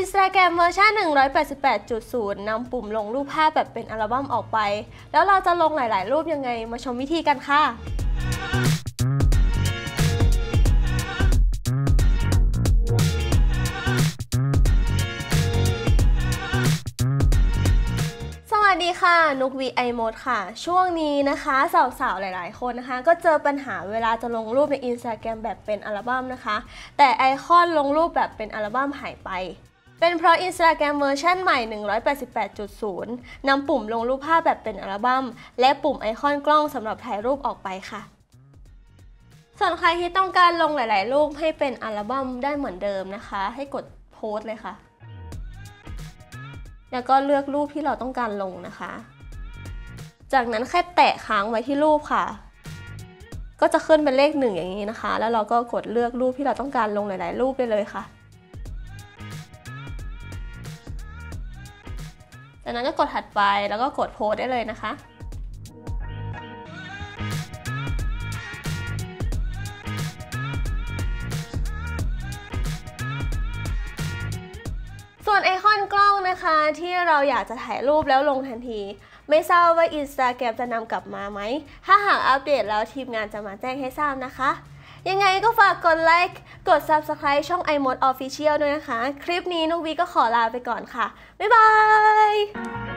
Instagram เวอร์ชัน188.0นำปุ่มลงรูปภาพแบบเป็นอัลบั้มออกไป แล้วเราจะลงหลาย ๆ รูปยังไงมาชมวิธีกันค่ะสวัสดีค่ะ นุกวีไอโมดค่ะ ช่วงนี้นะคะ สาวๆ หลายๆ คนนะคะ ก็เจอปัญหาเวลาจะลงรูปใน Instagram แบบเป็นอัลบั้มนะคะ แต่ไอคอนลงรูปแบบเป็นอัลบั้มหายไป เป็นเพราะ Instagram เวอร์ชันใหม่ 188.0 นำปุ่มลงรูปภาพแบบเป็นอัลบั้ม และปุ่มไอคอนกล้องสำหรับถ่ายรูปออกไปค่ะ ส่วนใครที่ต้องการลงหลาย ๆ รูปให้เป็นอัลบั้มได้เหมือนเดิมนะคะ ให้กดโพสต์เลยค่ะ แล้วก็เลือกรูปที่เราต้องการลงนะคะ จากนั้นแค่แตะค้างไว้ที่รูปค่ะก็จะขึ้นเป็นเลขหนึ่งอย่างนี้นะคะ แล้วเราก็กดเลือกรูปที่เราต้องการลงหลาย ๆ รูปได้เลยค่ะ จากนั้นก็กดถัดไปแล้วก็กดโพสได้เลยนะคะส่วนไอคอนกล้องนะคะที่เราอยากจะถ่ายรูปแล้วลงทันที ไม่ทราบว่า Instagram จะนำกลับมาไหม ถ้าหากอัปเดตแล้วทีมงานจะมาแจ้งให้ทราบนะคะ ยังไงก็ฝากกดไลค์ กด Subscribe ช่อง iMode Official ด้วยนะคะ คลิปนี้นุกวีก็ขอลาไปก่อนค่ะ บ๊ายบาย